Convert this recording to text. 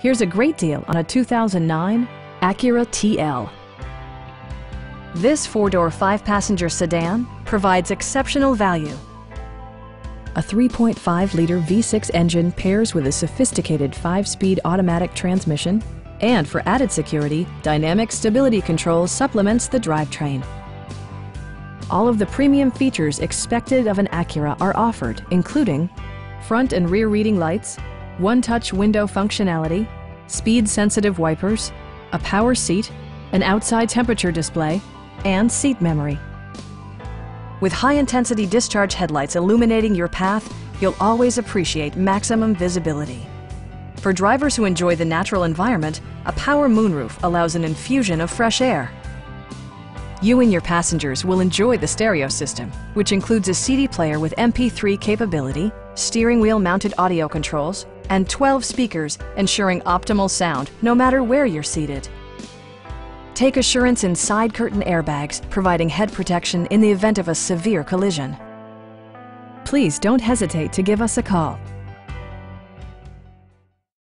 Here's a great deal on a 2009 Acura TL. This four-door, five-passenger sedan provides exceptional value. A 3.5-liter V6 engine pairs with a sophisticated five-speed automatic transmission, and for added security, Dynamic Stability Control supplements the drivetrain. All of the premium features expected of an Acura are offered, including front and rear reading lights, one-touch window functionality, speed-sensitive wipers, a power seat, an outside temperature display, and seat memory. With high-intensity discharge headlights illuminating your path, you'll always appreciate maximum visibility. For drivers who enjoy the natural environment, a power moonroof allows an infusion of fresh air. You and your passengers will enjoy the stereo system, which includes a CD player with MP3 capability, steering wheel mounted audio controls, and 12 speakers ensuring optimal sound no matter where you're seated. Take assurance in side curtain airbags, providing head protection in the event of a severe collision. Please don't hesitate to give us a call.